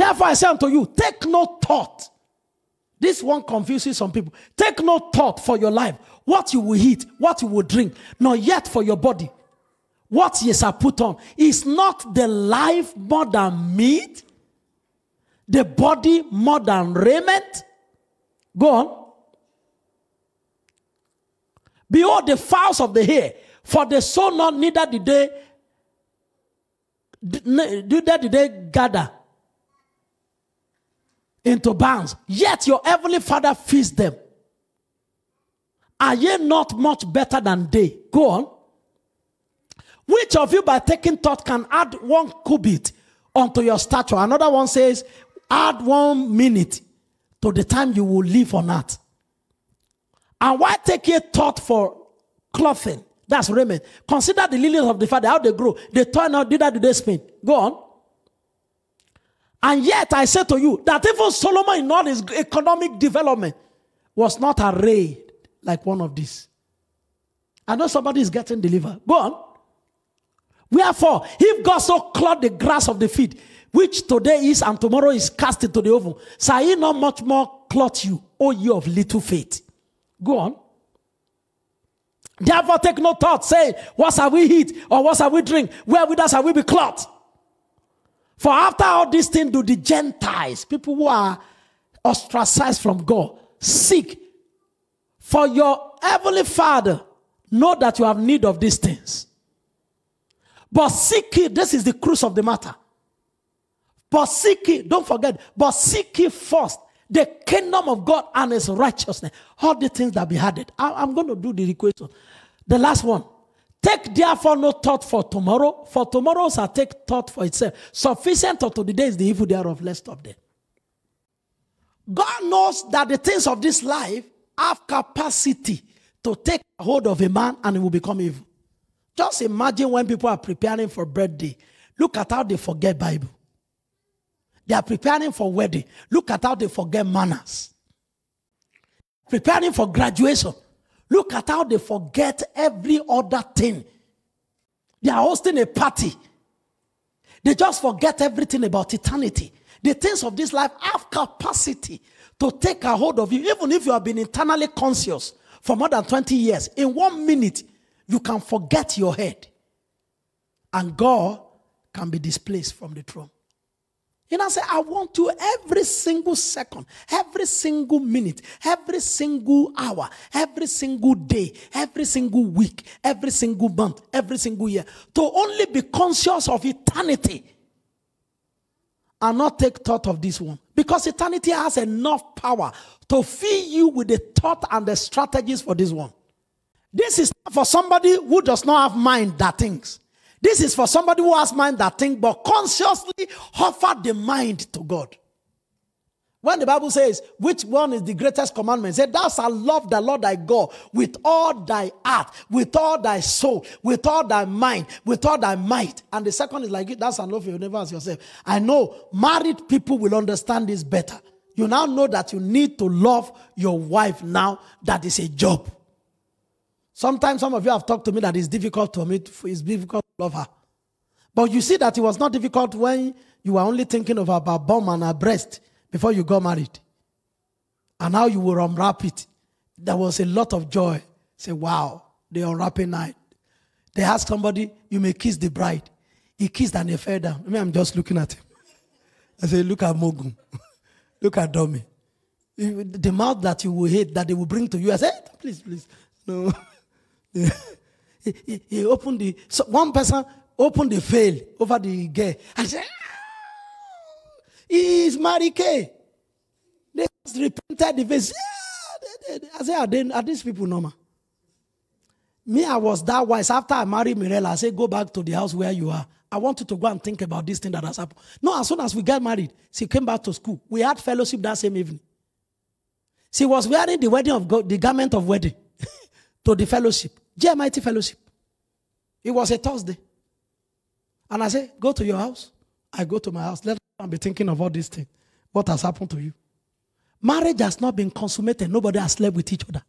Therefore, I say unto you, take no thought. This one confuses some people. Take no thought for your life, what you will eat, what you will drink, nor yet for your body, what ye shall put on. Is not the life more than meat? The body more than raiment? Go on. Behold the fowls of the air, for they sow not, neither did they, neither they gather into barns, yet your heavenly Father feeds them. Are ye not much better than they? Go on. Which of you, by taking thought, can add one cubit unto your stature? Another one says, add one minute to the time you will live on earth. And why take ye thought for clothing? That's raiment. Consider the lilies of the field, how they grow. They turn out, did that, do they spin? Go on. And yet I say to you that even Solomon in all his economic development was not arrayed like one of these. I know somebody is getting delivered. Go on. Wherefore, if God so clothed the grass of the field, which today is and tomorrow is cast into the oven, shall he not much more clothe you, O ye of little faith? Go on. Therefore, take no thought, saying, What shall we eat, or what shall we drink? Wherewith shall we be clothed? For after all these things do the Gentiles, people who are ostracized from God, seek. For your heavenly Father know that you have need of these things. But seek it, this is the cruise of the matter. But seek it, don't forget, but seek it first the kingdom of God and his righteousness. All the things that be added. I, am going to do the equation. The last one. Take therefore no thought for tomorrow, for tomorrow shall take thought for itself. Sufficient unto the day is the evil thereof, less of them. God knows that the things of this life have capacity to take hold of a man and it will become evil. Just imagine when people are preparing for birthday. Look at how they forget Bible. They are preparing for wedding. Look at how they forget manners. Preparing for graduation. Look at how they forget every other thing. They are hosting a party. They just forget everything about eternity. The things of this life have capacity to take a hold of you, even if you have been internally conscious for more than 20 years. In one minute, you can forget your head, and God can be displaced from the throne. You know, say, I want to every single second, every single minute, every single hour, every single day, every single week, every single month, every single year, to only be conscious of eternity and not take thought of this one. Because eternity has enough power to fill you with the thought and the strategies for this one. This is for somebody who does not have mind that thinks. This is for somebody who has mind that think, but consciously offer the mind to God. When the Bible says, which one is the greatest commandment? Say, thou shalt love the Lord thy God with all thy heart, with all thy soul, with all thy mind, with all thy might. And the second is like, thou shalt love your neighbor as yourself. I know married people will understand this better. You now know that you need to love your wife now. That is a job. Sometimes some of you have talked to me that it's difficult to meet, it's difficult to love her. But you see that it was not difficult when you were only thinking of her bum and her breast before you got married. And now you will unwrap it. There was a lot of joy. Say, wow, the unwrapping night. They asked somebody, you may kiss the bride. He kissed and he fell down. I mean, I'm just looking at him. I say, look at Mogun. look at Dummy. The mouth that you will hate, that they will bring to you. I say, please, please. No. he, he, opened the so one person opened the veil over the girl and said, ah, "He is Mary Kay." They repented the face. I said, are, they, are these people normal? Me, I was that wise. After I married Mirella, I said, go back to the house where you are. I want you to go and think about this thing that has happened. No, as soon as we got married, she came back to school. We had fellowship that same evening. She was wearing the wedding of God, the garment of wedding to the fellowship. GMIT fellowship. It was a Thursday. And I said, Go to your house. I go to my house. Let me be thinking of all these things. What has happened to you? Marriage has not been consummated. Nobody has slept with each other.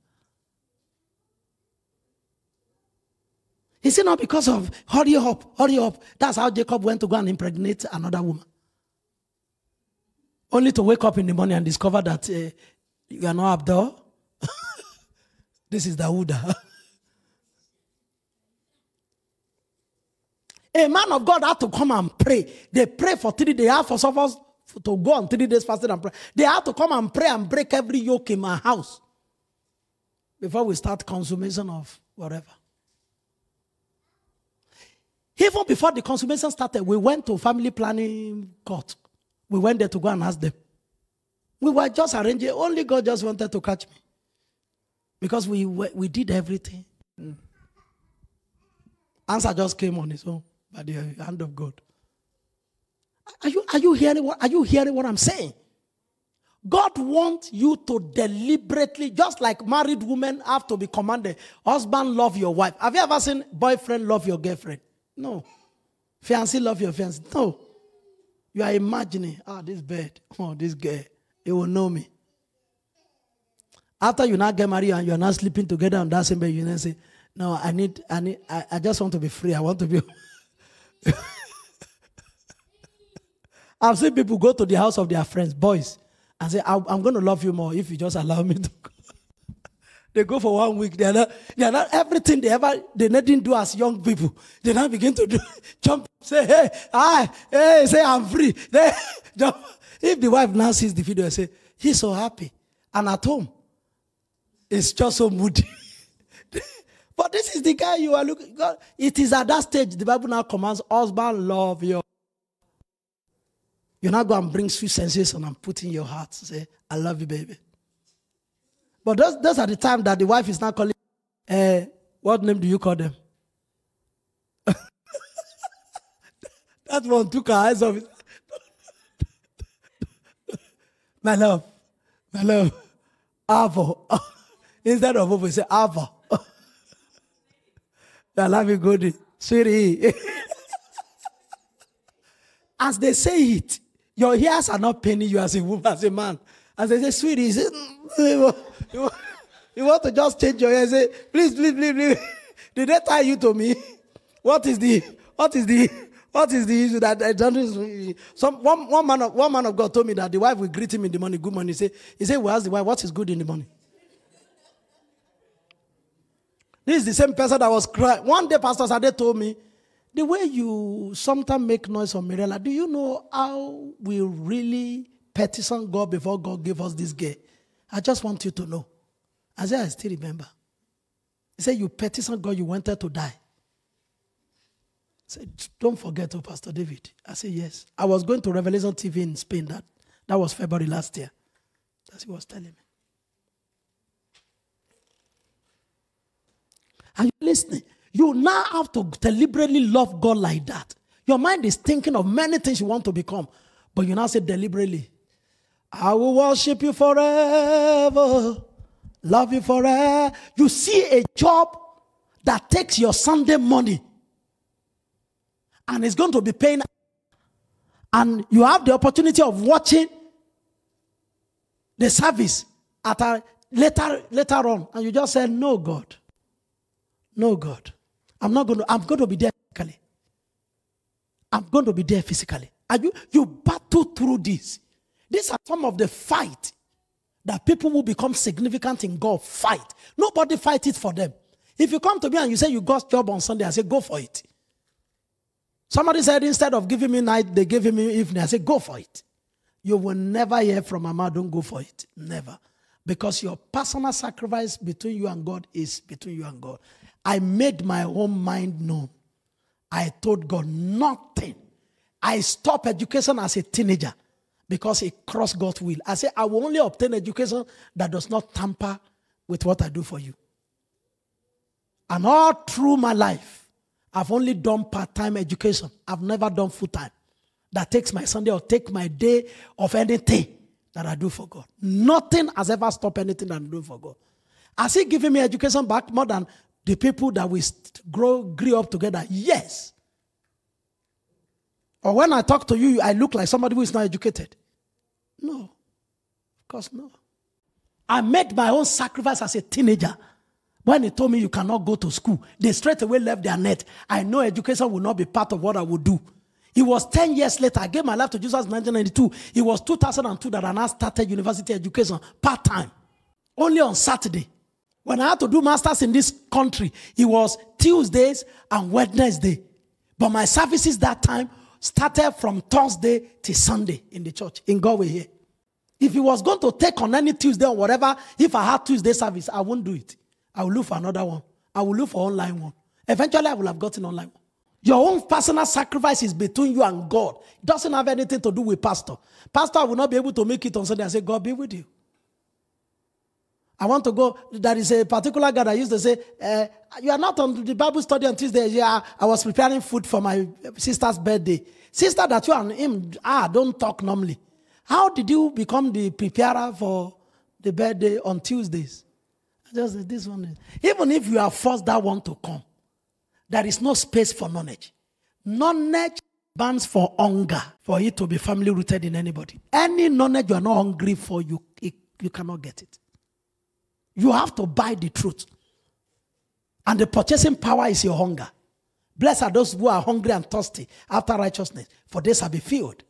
Is it not because of hurry up, hurry up? That's how Jacob went to go and impregnate another woman. Only to wake up in the morning and discover that uh, you are not Abdul. This is the Dawuda. A man of God had to come and pray. They pray for three days. They have for suffers to go on three days fasting and pray. They had to come and pray and break every yoke in my house before we start consummation of whatever. Even before the consummation started, we went to family planning court. We went there to go and ask them. We were just arranging, only God just wanted to catch me. Because we, we did everything. Mm. Answer just came on its own by the hand of God. Are you, are you, hearing, what, are you hearing what I'm saying? God wants you to deliberately, just like married women have to be commanded, husband love your wife. Have you ever seen boyfriend love your girlfriend? No. Fiancé love your fiancé? No. You are imagining, ah, oh, this bed, oh, this girl, he will know me. After you now get married and you are not sleeping together on that same bed, you then say, no, I need, I need, I, I just want to be free. I want to be. I've seen people go to the house of their friends, boys, and say, I'm going to love you more if you just allow me to go. they go for one week. They are not, they are not everything they ever, they didn't do as young people. They now begin to do, jump, say, hey, I, hey, say, I'm free. They jump. If the wife now sees the video and say, he's so happy. And at home, it's just so moody. but this is the guy you are looking. God, it is at that stage the Bible now commands husband love your you're not going to bring sweet sensation and put in your heart. Say, I love you, baby. But those, those are the time that the wife is not calling, uh, what name do you call them? that one took her eyes off it. my love, my love, Avo. Instead of Ovo, say Ava. Love you, good, sweetie. As they say it, your ears are not paining you as a woman, as a man. As they say, sweetie, you, say, mm, you, want to just change your hair say, please, please, please, please. Did they tie you to me? What is the, what is the, what is the issue that I don't some one, one man of one man of God told me that the wife will greet him in the morning, good morning. He said, he said, Well, the wife, what is good in the morning? This is the same person that was crying. One day, Pastor Sade told me, the way you sometimes make noise on Mirella, do you know how we really petition God before God gave us this girl? I just want you to know. I said, I still remember. He said, You petition God, you wanted to die. I said, Don't forget, oh, Pastor David. I said, Yes. I was going to Revelation TV in Spain. That, that was February last year. That's what he was telling me. Are you listening? You now have to deliberately love God like that. Your mind is thinking of many things you want to become, but you now say deliberately, I will worship you forever, love you forever. You see a job that takes your Sunday money and it's going to be paying, and you have the opportunity of watching the service at a later later on, and you just say, No, God. No, God. I'm not going to, I'm going to be there physically. I'm going to be there physically. And you, you battle through this. These are some of the fight that people will become significant in God fight. Nobody fight it for them. If you come to me and you say you got job on Sunday, I say go for it. Somebody said instead of giving me night, they gave me evening. I say go for it. You will never hear from Mama, don't go for it. Never. Because your personal sacrifice between you and God is between you and God. I made my own mind known. I told God nothing. I stopped education as a teenager because it crossed God's will. I said, I will only obtain education that does not tamper with what I do for you. And all through my life, I've only done part time education. I've never done full time. That takes my Sunday or take my day of anything that I do for God. Nothing has ever stopped anything that I do for God. Has He given me education back more than the people that we grow grew up together yes or when i talk to you i look like somebody who is not educated no of course no i made my own sacrifice as a teenager when they told me you cannot go to school they straight away left their net i know education will not be part of what i will do It was 10 years later. I gave my life to Jesus in 1992. It was 2002 that I now started university education part time. Only on Saturday. When I had to do masters in this country, it was Tuesdays and Wednesday. But my services that time started from Thursday to Sunday in the church in Galway here. If he was going to take on any Tuesday or whatever, if I had Tuesday service, I won't do it. I will look for another one. I will look for online one. Eventually, I will have gotten online one. Your own personal sacrifice is between you and God. It doesn't have anything to do with pastor. Pastor will not be able to make it on Sunday and say, God be with you. I want to go. There is a particular guy that used to say, uh, You are not on the Bible study on Tuesday. Yeah, I was preparing food for my sister's birthday. Sister, that you and him ah, don't talk normally. How did you become the preparer for the birthday on Tuesdays? Just this one. Even if you are forced that one to come, there is no space for knowledge. Knowledge burns for hunger for it to be family rooted in anybody. Any knowledge you are not hungry for, you, you cannot get it. You have to buy the truth. And the purchasing power is your hunger. Blessed are those who are hungry and thirsty after righteousness, for they shall be filled.